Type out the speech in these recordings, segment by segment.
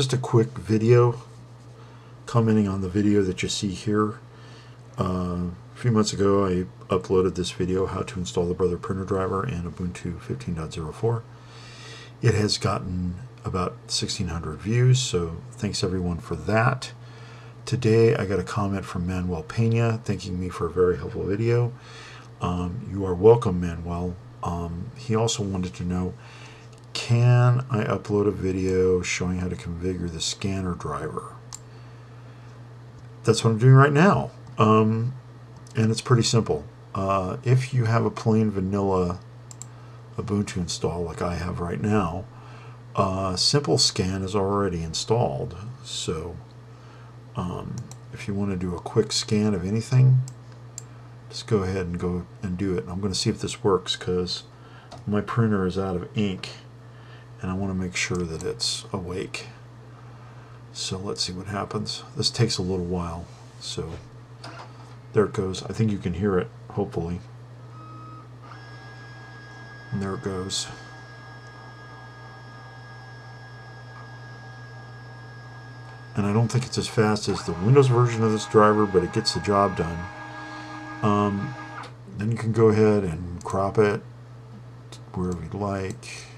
just a quick video commenting on the video that you see here. Uh, a few months ago I uploaded this video how to install the Brother printer driver in Ubuntu 15.04. It has gotten about 1600 views so thanks everyone for that. Today I got a comment from Manuel Peña thanking me for a very helpful video. Um, you are welcome Manuel. Um, he also wanted to know can I upload a video showing how to configure the scanner driver? That's what I'm doing right now. Um, and it's pretty simple. Uh, if you have a plain vanilla Ubuntu install like I have right now, uh, Simple Scan is already installed. So um, if you want to do a quick scan of anything, just go ahead and go and do it. I'm going to see if this works because my printer is out of ink and I want to make sure that it's awake. So let's see what happens. This takes a little while. So there it goes. I think you can hear it, hopefully. And there it goes. And I don't think it's as fast as the Windows version of this driver, but it gets the job done. Um, then you can go ahead and crop it wherever you'd like.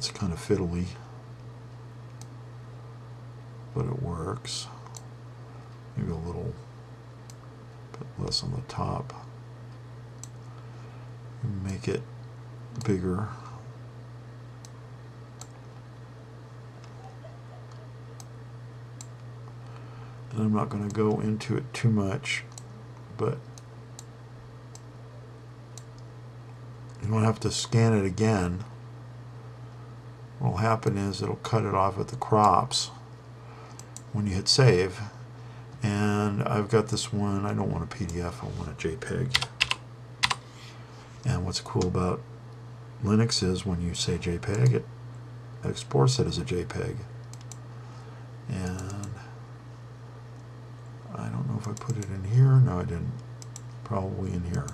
It's kind of fiddly, but it works. Maybe a little bit less on the top. Make it bigger. And I'm not going to go into it too much, but you don't have to scan it again. What will happen is it'll cut it off at the crops when you hit save. And I've got this one, I don't want a PDF, I want a JPEG. And what's cool about Linux is when you say JPEG, it exports it as a JPEG. And I don't know if I put it in here. No, I didn't. Probably in here.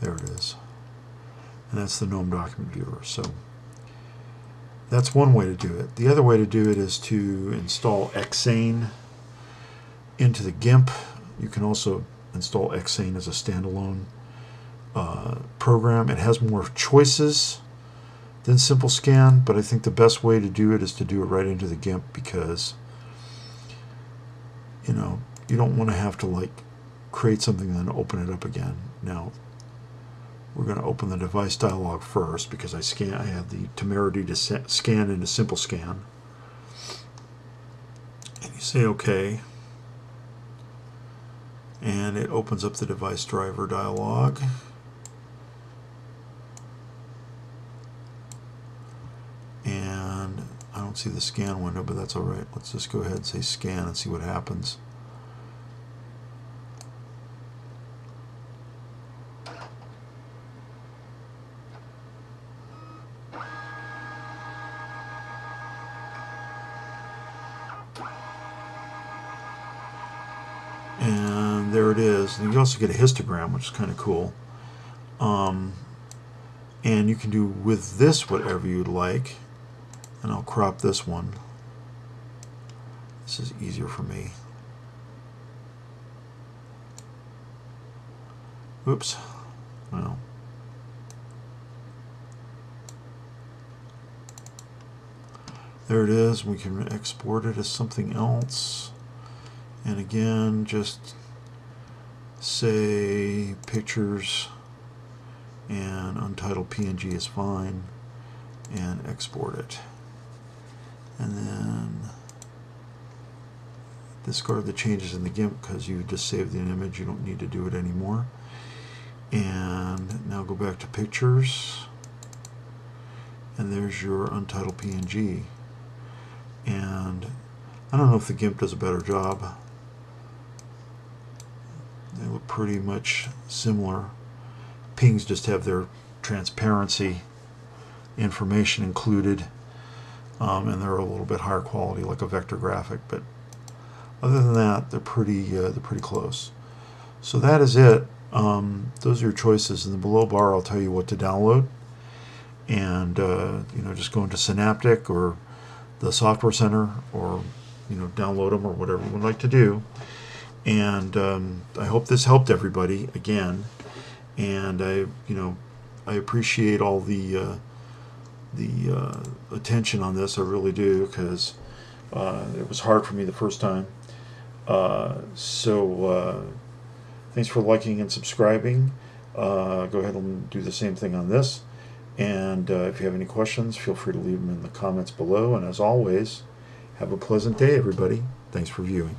There it is. And that's the GNOME document viewer. So that's one way to do it. The other way to do it is to install XSane into the GIMP. You can also install XSane as a standalone uh, program. It has more choices than Simple Scan, but I think the best way to do it is to do it right into the GIMP because you know you don't want to have to like create something and then open it up again. Now we're going to open the device dialog first because I scan. I have the temerity to scan into Simple Scan, and you say OK and it opens up the device driver dialog. And I don't see the scan window, but that's all right. Let's just go ahead and say scan and see what happens. And there it is. And you also get a histogram, which is kind of cool. Um, and you can do with this whatever you'd like. And I'll crop this one. This is easier for me. Oops. Well. There it is. We can export it as something else and again just say pictures and untitled PNG is fine and export it. And then discard the changes in the GIMP because you just saved an image you don't need to do it anymore. And now go back to pictures. And there's your untitled PNG and I don't know if the GIMP does a better job pretty much similar. Pings just have their transparency information included, um, and they're a little bit higher quality, like a vector graphic. But other than that, they're pretty uh, they're pretty close. So that is it. Um, those are your choices. In the below bar, I'll tell you what to download. and uh, you know just go into Synaptic or the Software Center or you know download them or whatever you would like to do. And um, I hope this helped everybody again. And I you know I appreciate all the uh, the uh, attention on this. I really do because uh, it was hard for me the first time. Uh, so uh, thanks for liking and subscribing. Uh, go ahead and do the same thing on this. And if you have any questions, feel free to leave them in the comments below. And as always, have a pleasant day, everybody. Thanks for viewing.